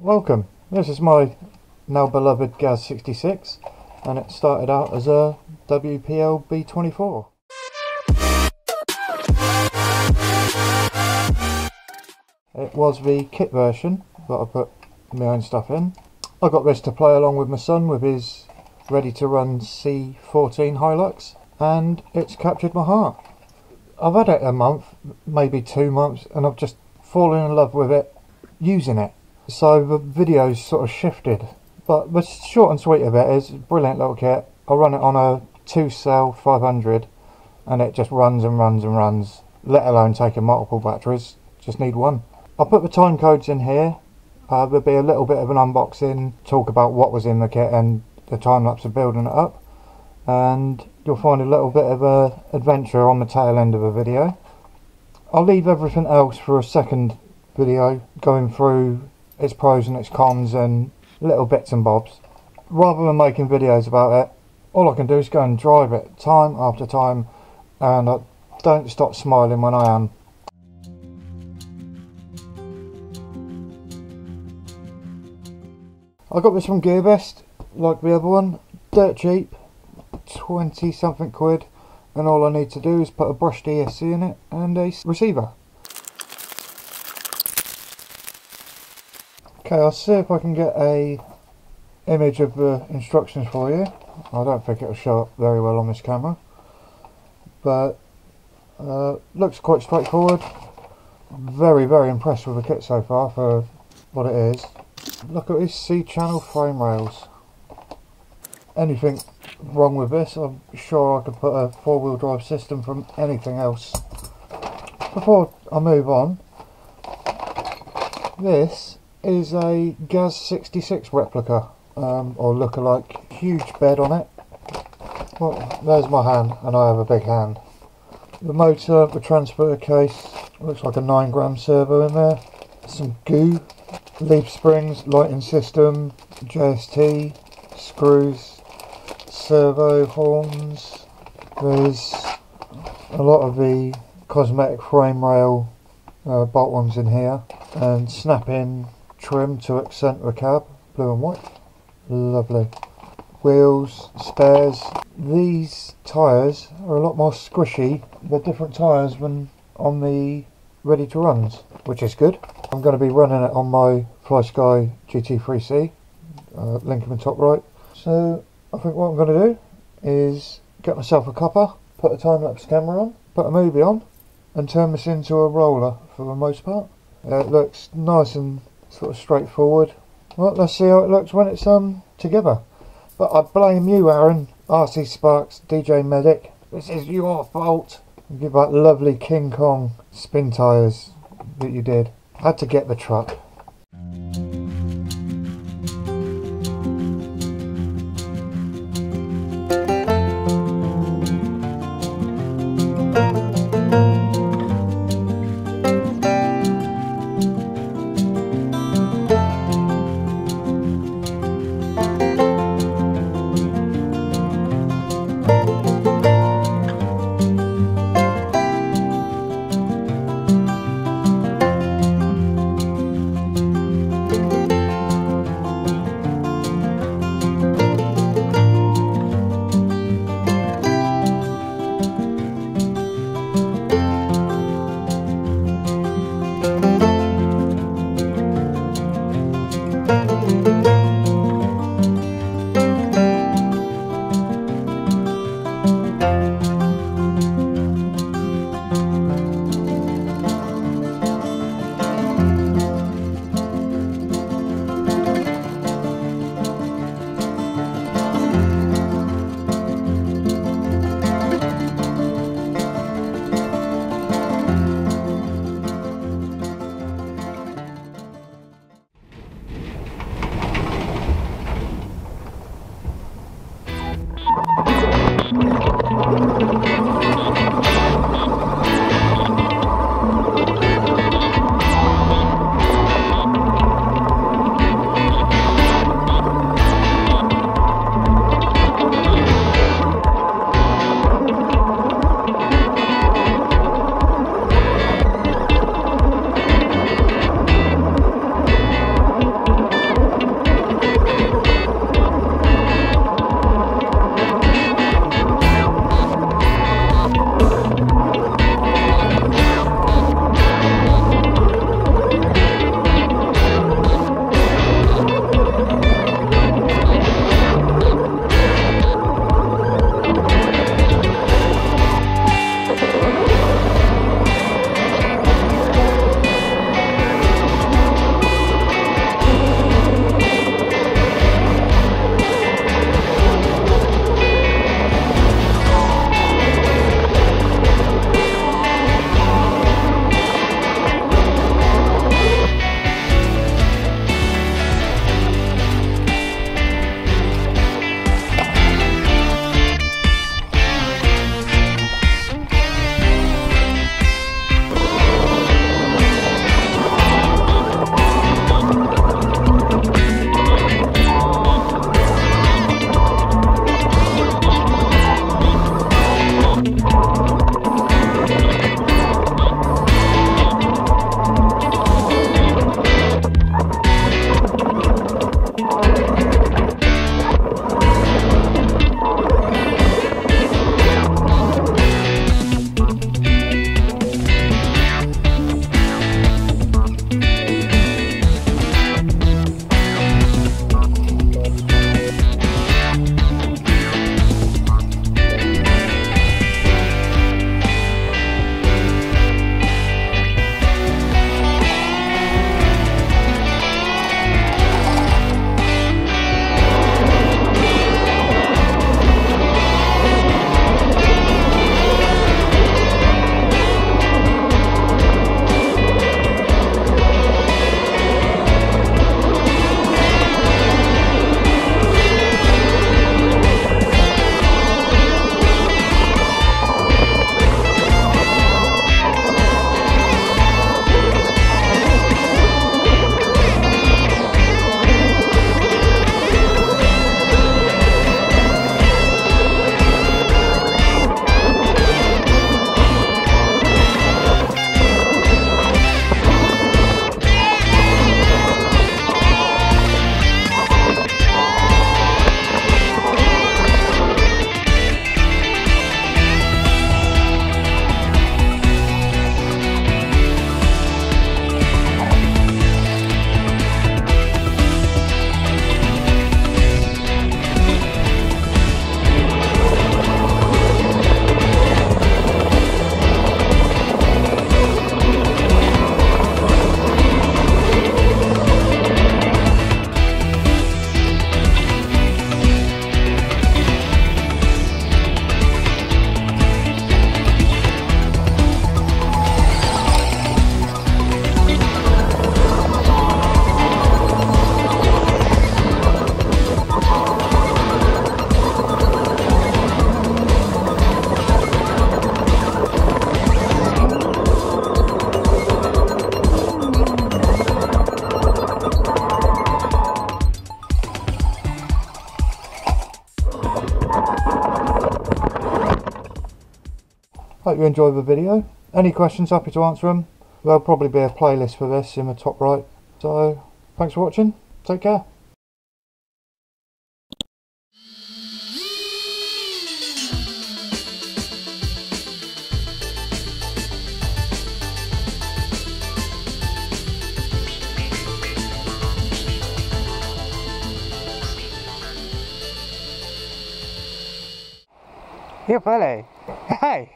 welcome. This is my now beloved Gaz 66 and it started out as a WPL B24. It was the kit version that I put my own stuff in. I got this to play along with my son with his ready to run C14 Hilux and it's captured my heart. I've had it a month, maybe two months, and I've just fallen in love with it using it. So the videos sort of shifted. But the short and sweet of it is brilliant little kit. I run it on a two cell 500 and it just runs and runs and runs, let alone taking multiple batteries. Just need one. I'll put the time codes in here. Uh, there'll be a little bit of an unboxing, talk about what was in the kit and the time lapse of building it up. And you'll find a little bit of a adventure on the tail end of the video. I'll leave everything else for a second video going through its pros and its cons and little bits and bobs. Rather than making videos about it, all I can do is go and drive it time after time and I don't stop smiling when I am. I got this from Gearbest, like the other one, dirt cheap, 20 something quid and all I need to do is put a brushed ESC in it and a receiver. Okay, I'll see if I can get a image of the instructions for you. I don't think it'll show up very well on this camera, but uh, looks quite straightforward. Very, very impressed with the kit so far for what it is. Look at these C-channel frame rails. Anything wrong with this. I'm sure I could put a four-wheel drive system from anything else. Before I move on, this is a Gaz 66 replica, um, or look-alike. Huge bed on it. Well, there's my hand, and I have a big hand. The motor, the transfer case, looks like a 9 gram servo in there. Some goo, leaf springs, lighting system, JST, screws, servo horns. There's a lot of the cosmetic frame rail uh, bolt ones in here and snap-in trim to accent the cab, blue and white. Lovely. Wheels, spares. These tyres are a lot more squishy. They're different tyres than on the ready to runs, which is good. I'm going to be running it on my FlySky GT3C, uh, link in the top right. So I think what I'm going to do is get myself a copper, put a time-lapse camera on, put a movie on, and turn this into a roller for the most part. Uh, it looks nice and sort of straightforward. Well, let's see how it looks when it's um together. But I blame you, Aaron, RC Sparks, DJ Medic. This is your fault. Give that lovely King Kong spin tyres that you did. Had to get the truck. Hope you enjoyed the video. Any questions, happy to answer them. There'll probably be a playlist for this in the top right. So, thanks for watching. Take care. Io Pele. Hey.